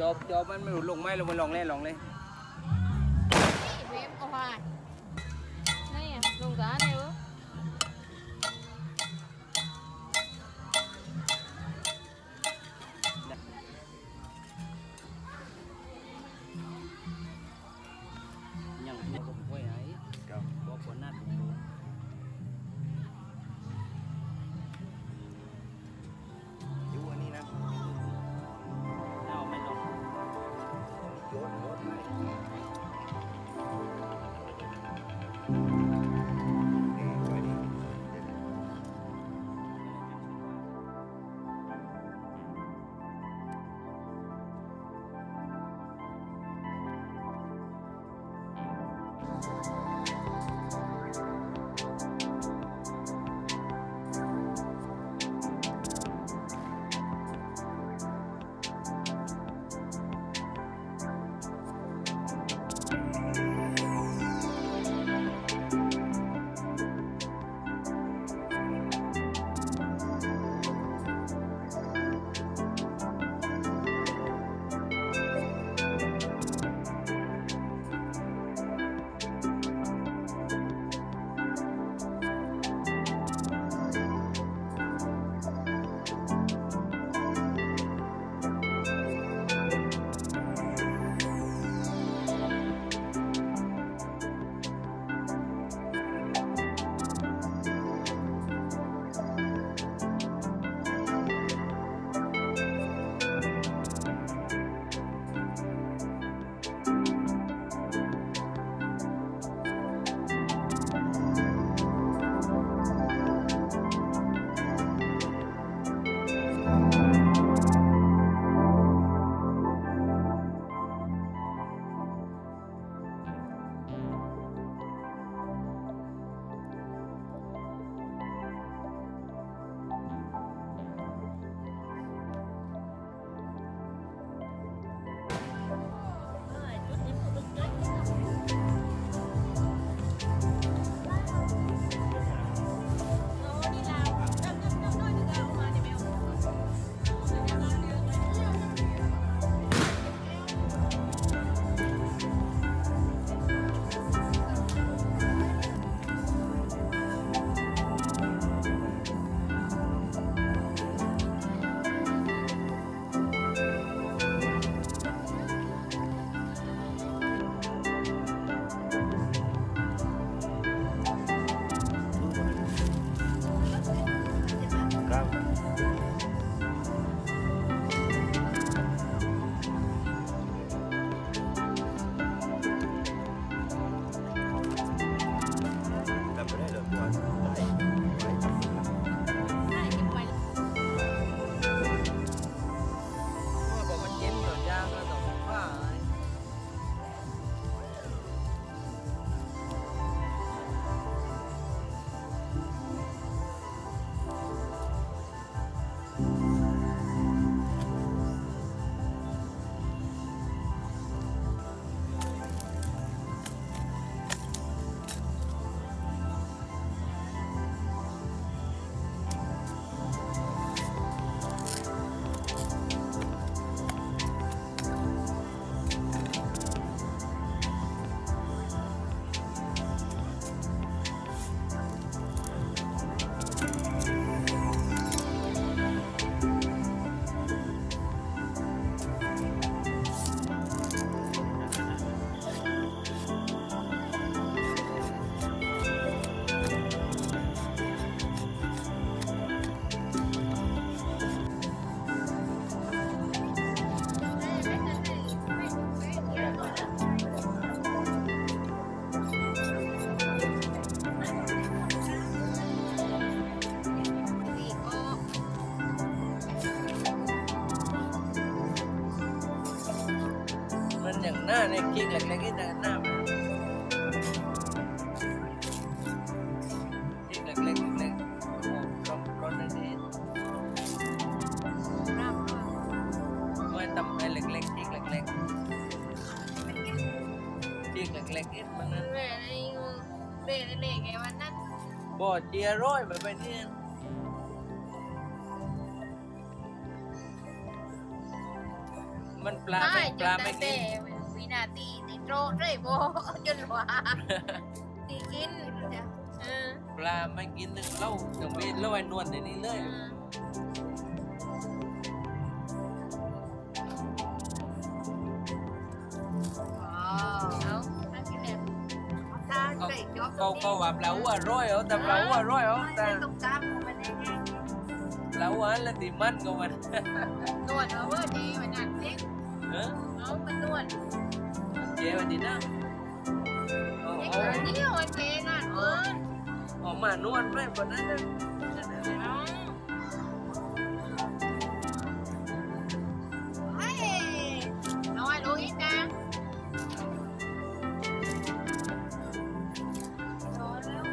จบจบมันไม่หลุดลงไหมลงมาลองเล่นลองเล่นเวฟเอาผ่านนี่อะลงกาเนี่ยว้ย น้าเนี่ยกิ๊กเล็กๆนี่แต่หน้ามันกิ๊กเล็กๆเล็กๆร้อนร้อนนิดน้ำด้วยไม่ทำให้เล็กๆกิ๊กเล็กๆกิ๊กเล็กๆนี่มันนั้นเร่ในเร่ในเร่ไงวันนั้นบ่อเจียร้อยแบบนี้ มันปลาไม่ปลาไม่กิแต่นวินาทีติดโรคด้วยโบจนว่าตีกินเออปลาไม่กินนึงเล่าถึงมีเล่าไอ้นวลในนี้เลยอืมเอาน่ากินเนี่ยเขาเขาว่าปลาหัวร้อยเหรอแต่ปลาหัวร้อยเหรอแต่ปลาหัวละติมันก็มันนวดเอาเวอร์ดีมันหนักเล็กเออ ngon mình luôn. Chị em đi đó ồ ồ đi rồi mẹ nó ăn luôn ồ mà nó ăn với bọn nó Chị nè.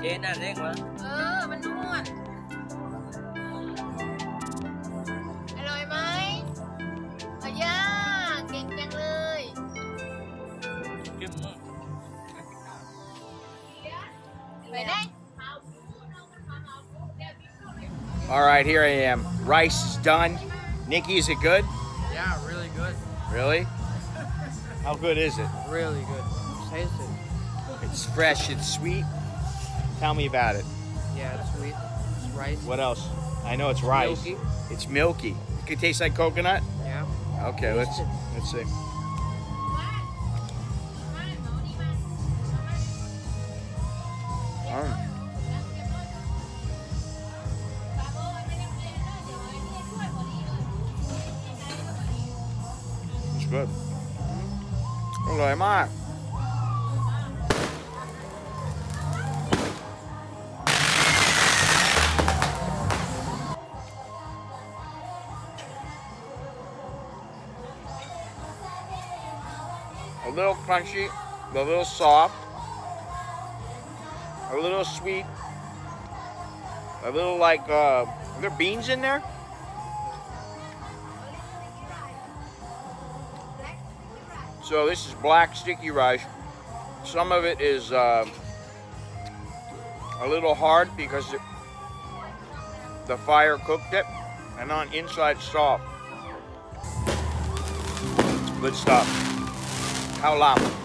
Riêng mà Ừ, mình luôn. All right, here I am. Rice is done. Nikki, is it good? Yeah, really good. Really? How good is it? Really good. Tasty. It's fresh, it's sweet. Tell me about it. Yeah, it's sweet. It's rice. What else? I know it's rice. Milky. It's milky. It could taste like coconut? Yeah. Okay, let's let's see. good. อร่อยมาก A little crunchy, a little soft, a little sweet, a little like, uh, are there beans in there? So this is black sticky rice. Some of it is uh, a little hard because it, the fire cooked it, and on inside soft. Good stuff. How long?